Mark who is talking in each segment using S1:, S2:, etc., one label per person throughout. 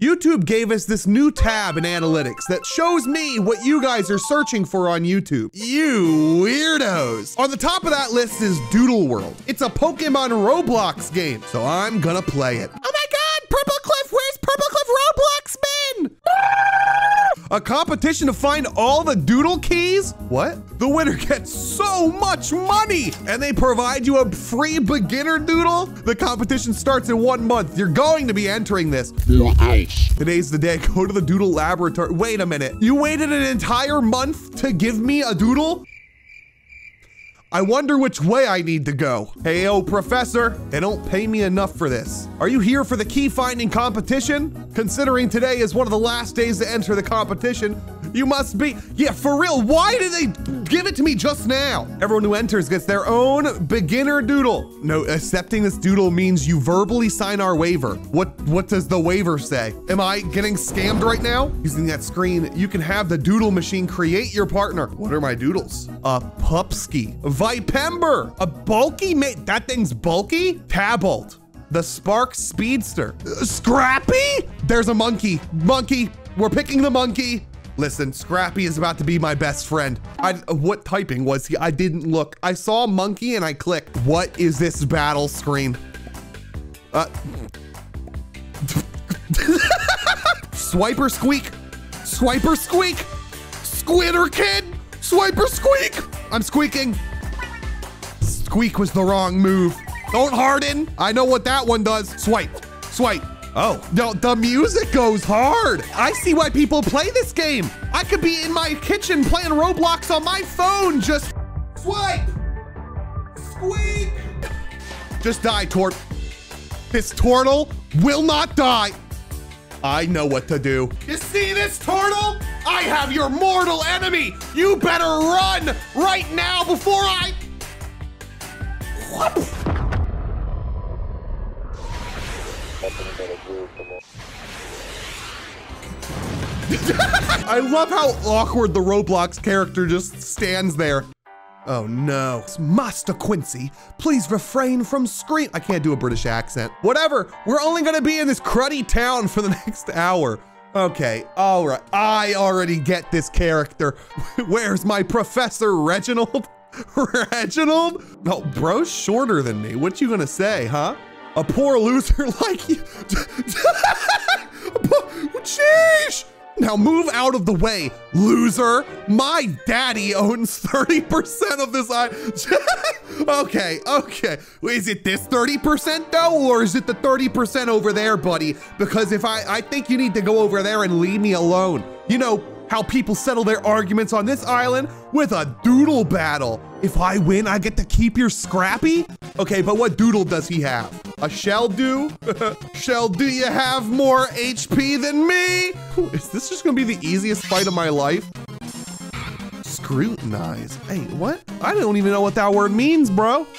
S1: YouTube gave us this new tab in analytics that shows me what you guys are searching for on YouTube. You weirdos. On the top of that list is Doodle World. It's a Pokemon Roblox game, so I'm gonna play it. Oh my god, Purplecliffe, where's Purplecliffe? A competition to find all the doodle keys? What? The winner gets so much money and they provide you a free beginner doodle? The competition starts in one month. You're going to be entering this. Today's the day. Go to the doodle laboratory. Wait a minute. You waited an entire month to give me a doodle? I wonder which way I need to go. Hey, oh, professor, they don't pay me enough for this. Are you here for the key finding competition? Considering today is one of the last days to enter the competition, you must be. Yeah, for real, why did they give it to me just now? Everyone who enters gets their own beginner doodle. No, accepting this doodle means you verbally sign our waiver. What what does the waiver say? Am I getting scammed right now? Using that screen, you can have the doodle machine create your partner. What are my doodles? A Pupsky, Vipember, a bulky mate. That thing's bulky? Tabolt. The Spark Speedster. Uh, Skrappy? There's a monkey. Monkey. We're picking the monkey. Listen, Skrappy is about to be my best friend. I, what typing was he? I didn't look. I saw monkey and I clicked. What is this battle screen? Uh, Swiper squeak. Swiper squeak. Squitter kid. Swiper squeak. I'm squeaking. Squeak was the wrong move. Don't harden. I know what that one does. Swipe. Swipe. Oh, no, the music goes hard. I see why people play this game. I could be in my kitchen playing Roblox on my phone. Just swipe. Squeak. Just die, Tort. This turtle will not die. I know what to do. You see this turtle? I have your mortal enemy. You better run right now before I... I love how awkward the Roblox character just stands there. Oh no. Master Quincy, please refrain from scream. I can't do a British accent. Whatever, we're only gonna be in this cruddy town for the next hour. Okay, all right. I already get this character. Where's my Professor Reginald? Reginald? No, bro's shorter than me. What you gonna say, huh? A poor loser like you. Now move out of the way, loser. My daddy owns 30% of this. I okay, okay. Is it this 30% though, or is it the 30% over there, buddy? Because if I, I think you need to go over there and leave me alone. You know, how people settle their arguments on this island with a doodle battle. If I win, I get to keep your Skrappy? Okay, but what doodle does he have? A shell do? shell do you have more HP than me? Is this just gonna be the easiest fight of my life? Scrutinize. Hey, what? I don't even know what that word means, bro.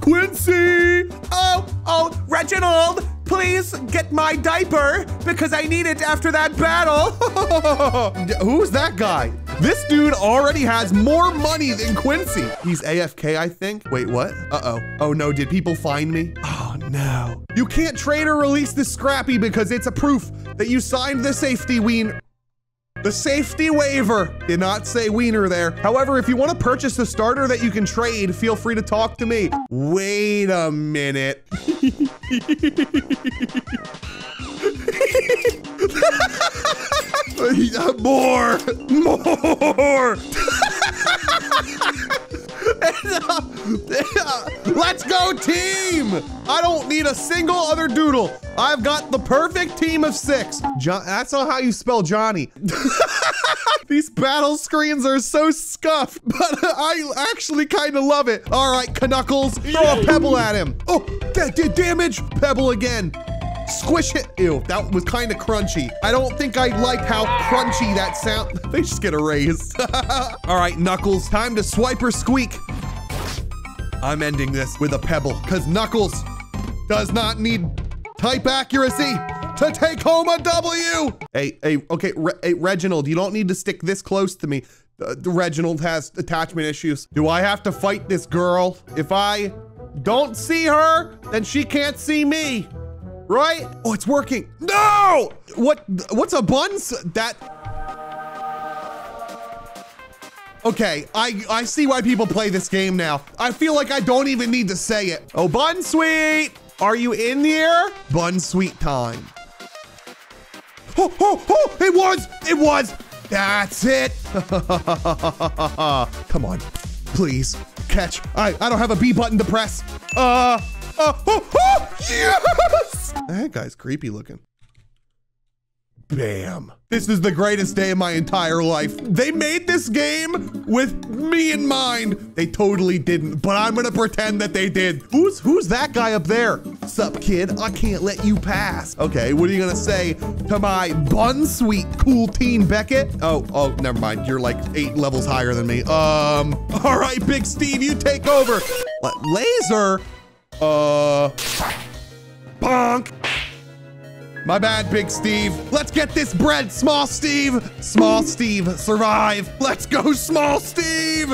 S1: Quincy! Oh, oh, Reginald, please get my diaper because I need it after that battle. Who's that guy? This dude already has more money than Quincy. He's AFK, I think. Wait, what? Uh-oh. Oh no, did people find me? Oh no. You can't trade or release this Skrappy because it's a proof that you signed the safety ween the safety waiver did not say wiener there. However, if you want to purchase a starter that you can trade, feel free to talk to me. Wait a minute. more, more. Let's go team! I don't need a single other doodle. I've got the perfect team of six. That's not how you spell Johnny. These battle screens are so scuffed, but I actually kind of love it. All right, Knuckles, throw a pebble at him. Oh, that did damage. Pebble again. Squish it. Ew, that was kind of crunchy. I don't think I like how crunchy that sound. They just get erased. All right, Knuckles, time to swipe or squeak. I'm ending this with a pebble because Knuckles does not need type accuracy to take home a W. Hey, hey, okay, Re hey, Reginald, you don't need to stick this close to me. Uh, Reginald has attachment issues. Do I have to fight this girl? If I don't see her, then she can't see me. Right? Oh, it's working. No! What, what's a buns? That, Okay, I, I see why people play this game now. I feel like I don't even need to say it. Oh, Bunsweet, are you in here? Bunsweet time. Oh, oh, oh, it was, it was. That's it. Come on, please catch. I, I don't have a B button to press. Uh, uh, oh, oh, yes. That guy's creepy looking. Bam. This is the greatest day of my entire life. They made this game with me in mind. They totally didn't, but I'm gonna pretend that they did. Who's who's that guy up there? Sup, kid? I can't let you pass. Okay, what are you gonna say to my Bunsweet cool teen Beckett? Oh, oh, never mind. You're like eight levels higher than me. Um, all right, Big Steve, you take over. Laser? Uh, bonk. My bad, Big Steve. Let's get this bread, Small Steve. Small Steve, survive. Let's go, Small Steve.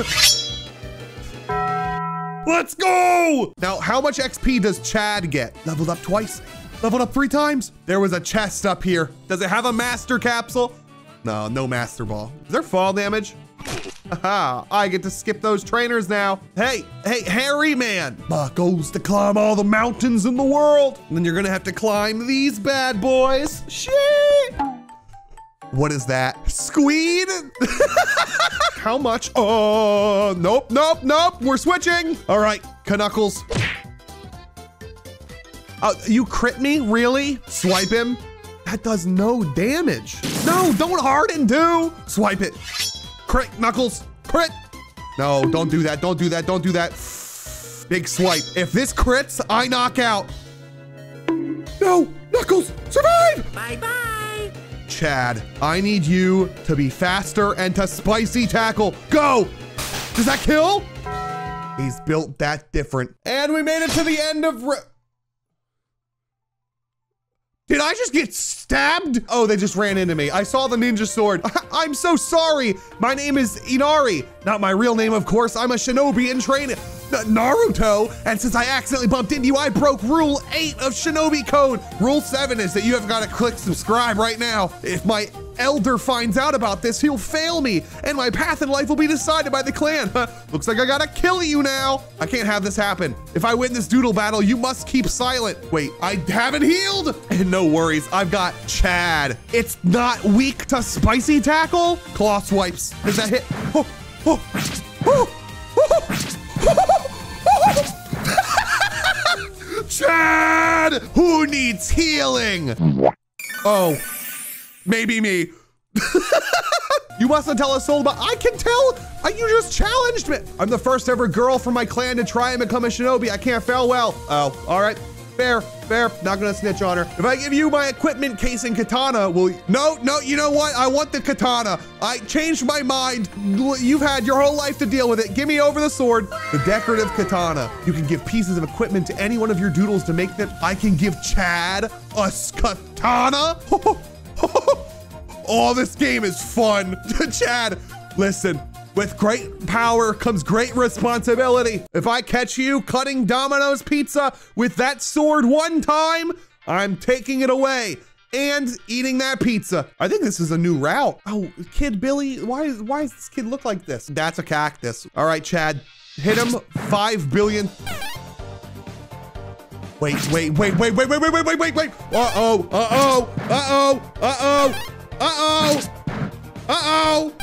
S1: Let's go. Now, how much XP does Chad get? Leveled up twice. Leveled up three times. There was a chest up here. Does it have a master capsule? No, no master ball. Is there fall damage? Haha, I get to skip those trainers now. Hey, hey, hairy man. Buckles to climb all the mountains in the world. And then you're gonna have to climb these bad boys. Shit. What is that? Squeed? How much? Oh, nope, nope, nope. We're switching. All right, Knuckles. Uh, you crit me? Really? Swipe him? That does no damage. No, don't harden, do. Swipe it. Crit, Knuckles, crit. No, don't do that, don't do that, don't do that. Big swipe. If this crits, I knock out. No, Knuckles, survive!
S2: Bye-bye.
S1: Chad, I need you to be faster and to spicy tackle. Go! Does that kill? He's built that different. And we made it to the end of... Did I just get stabbed? Oh, they just ran into me. I saw the ninja sword. I'm so sorry. My name is Inari. Not my real name, of course. I'm a shinobi in training. Naruto, and since I accidentally bumped into you, I broke rule eight of Shinobi Code. Rule seven is that you have got to click subscribe right now. If my elder finds out about this, he'll fail me, and my path in life will be decided by the clan. Looks like I gotta kill you now. I can't have this happen. If I win this doodle battle, you must keep silent. Wait, I haven't healed? And no worries, I've got Chad. It's not weak to spicy tackle. Claw swipes. Does that hit? Oh, oh, Chad! Who needs healing? Oh, maybe me. you mustn't tell a soul, but I can tell. You just challenged me. I'm the first ever girl from my clan to try and become a shinobi. I can't fail well. Oh, all right. Fair, fair. Not gonna snitch on her. If I give you my equipment case and katana, will you? No, no, you know what? I want the katana. I changed my mind. You've had your whole life to deal with it. Give me over the sword. The decorative katana. You can give pieces of equipment to any one of your doodles to make them. I can give Chad a katana. oh, this game is fun. Chad, listen, with great power comes great responsibility. If I catch you cutting Domino's pizza with that sword one time, I'm taking it away and eating that pizza. I think this is a new route. Oh, kid Billy, why, why does this kid look like this? That's a cactus. All right, Chad, hit him five billion. Wait, wait, wait, wait, wait, wait, wait, wait, wait, wait, wait. Uh-oh, uh-oh, uh-oh, uh-oh, uh-oh, uh-oh.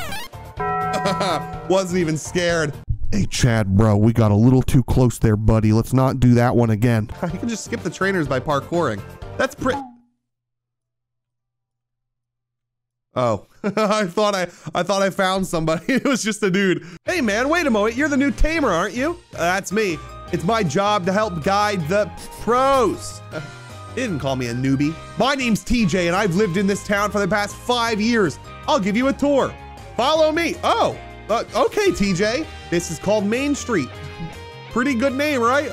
S1: Wasn't even scared. Hey, Chad, bro, we got a little too close there, buddy. Let's not do that one again. You can just skip the trainers by parkouring. That's pretty... Oh, I thought I I thought I found somebody. it was just a dude. Hey man, wait a moment. You're the new tamer, aren't you? Uh, that's me. It's my job to help guide the pros. They didn't call me a newbie. My name's TJ and I've lived in this town for the past five years. I'll give you a tour. Follow me. Oh, uh, okay, TJ. This is called Main Street. Pretty good name, right?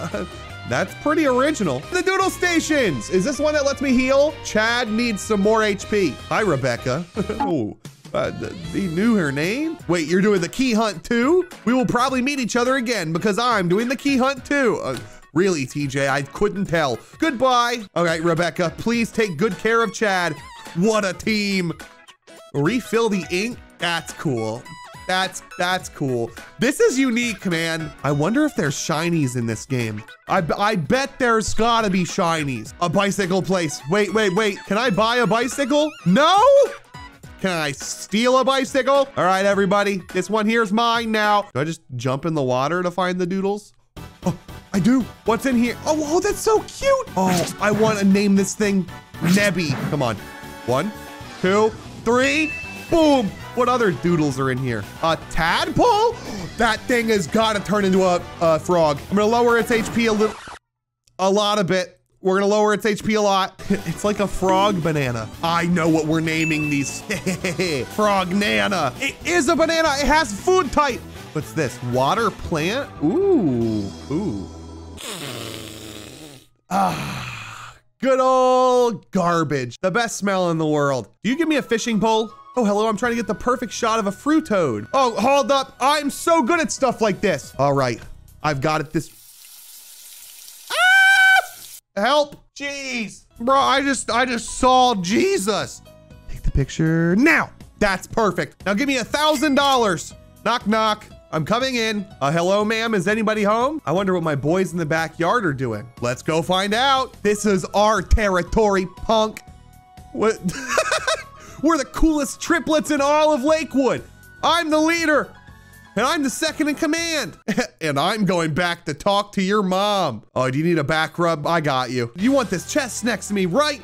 S1: That's pretty original. The Doodle Stations. Is this one that lets me heal? Chad needs some more HP. Hi, Rebecca. oh, uh, he knew her name. Wait, you're doing the key hunt too? We will probably meet each other again because I'm doing the key hunt too. Uh, Really, TJ, I couldn't tell. Goodbye. All right, Rebecca, please take good care of Chad. What a team. Refill the ink. That's cool. That's that's cool. This is unique, man. I wonder if there's shinies in this game. I, I bet there's gotta be shinies. A bicycle place. Wait, wait, wait. Can I buy a bicycle? No? Can I steal a bicycle? All right, everybody. This one here's mine now. Do I just jump in the water to find the doodles? I do. What's in here? Oh, oh, that's so cute. Oh, I want to name this thing Nebby. Come on. One, two, three. Boom. What other doodles are in here? A tadpole? That thing has got to turn into a, a frog. I'm going to lower its HP a little, a lot of bit. We're gonna lower its HP a lot. It's like a frog banana. I know what we're naming these. frog nana. It is a banana. It has food type. What's this? Water plant? Ooh, ooh. Ah, good old garbage. The best smell in the world. Do you give me a fishing pole? Oh, hello, I'm trying to get the perfect shot of a fruit toad. Oh, hold up. I'm so good at stuff like this. All right, I've got it this Help! Jeez! Bro, I just I just saw Jesus. Take the picture now. That's perfect. Now give me a thousand dollars. Knock knock. I'm coming in. Uh, hello, ma'am. Is anybody home? I wonder what my boys in the backyard are doing. Let's go find out. This is our territory, punk. What? We're the coolest triplets in all of Lakewood. I'm the leader and I'm the second in command. and I'm going back to talk to your mom. Oh, do you need a back rub? I got you. You want this chest next to me, right?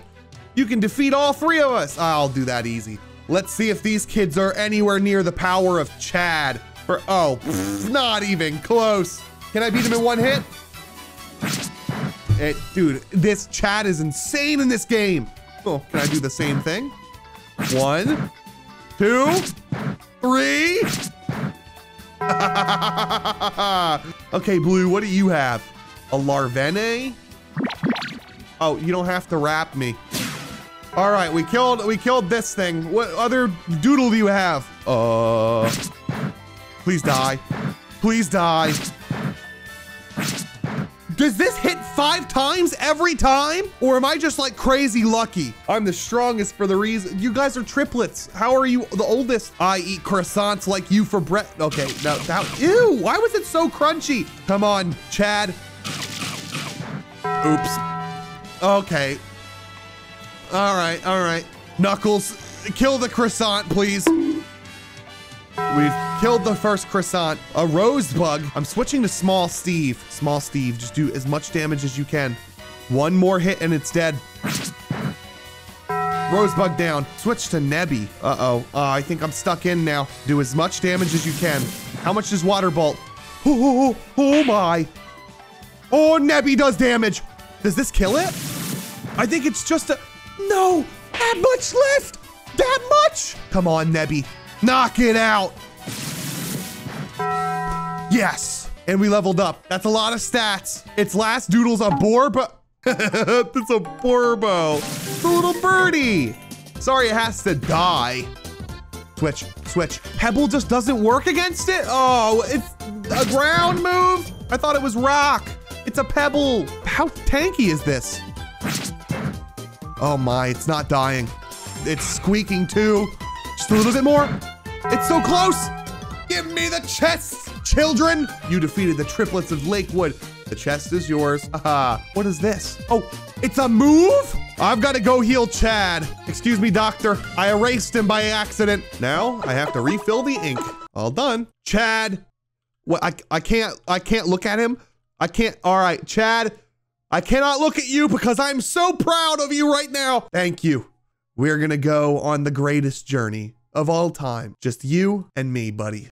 S1: You can defeat all three of us. I'll do that easy. Let's see if these kids are anywhere near the power of Chad. Or, oh, pff, not even close. Can I beat him in one hit? It, dude, this chat is insane in this game. Oh, can I do the same thing? One, two, three. okay, Blue, what do you have? A Larvene? Oh, you don't have to wrap me. All right, we killed we killed this thing. What other doodle do you have? Uh, please die. Please die. Does this hit five times every time? Or am I just like crazy lucky? I'm the strongest for the reason. You guys are triplets. How are you the oldest? I eat croissants like you for bread. Okay, no, that, ew, why was it so crunchy? Come on, Chad. Oops. Okay. All right, all right. Knuckles, kill the croissant, please. We've killed the first croissant. A rose bug. I'm switching to small Steve. Small Steve, just do as much damage as you can. One more hit and it's dead. Rosebug down. Switch to Nebby. Uh-oh. Uh, I think I'm stuck in now. Do as much damage as you can. How much does Water Bolt? Oh, oh, oh my. Oh, Nebby does damage. Does this kill it? I think it's just a... No! That much left! That much! Come on, Nebby. Knock it out. Yes. And we leveled up. That's a lot of stats. Its last doodle's a Borbo. It's a Borbo. It's a little birdie. Sorry, it has to die. Switch, switch. Pebble just doesn't work against it? Oh, it's a ground move? I thought it was rock. It's a pebble. How tanky is this? Oh my, it's not dying. It's squeaking too. Just a little bit more. It's so close. Give me the chest, children. You defeated the triplets of Lakewood. The chest is yours. Haha. what is this? Oh, it's a move? I've got to go heal Chad. Excuse me, doctor. I erased him by accident. Now I have to refill the ink. All done. Chad. What? I, I can't, I can't look at him. I can't. All right, Chad. I cannot look at you because I'm so proud of you right now. Thank you. We're going to go on the greatest journey of all time. Just you and me, buddy.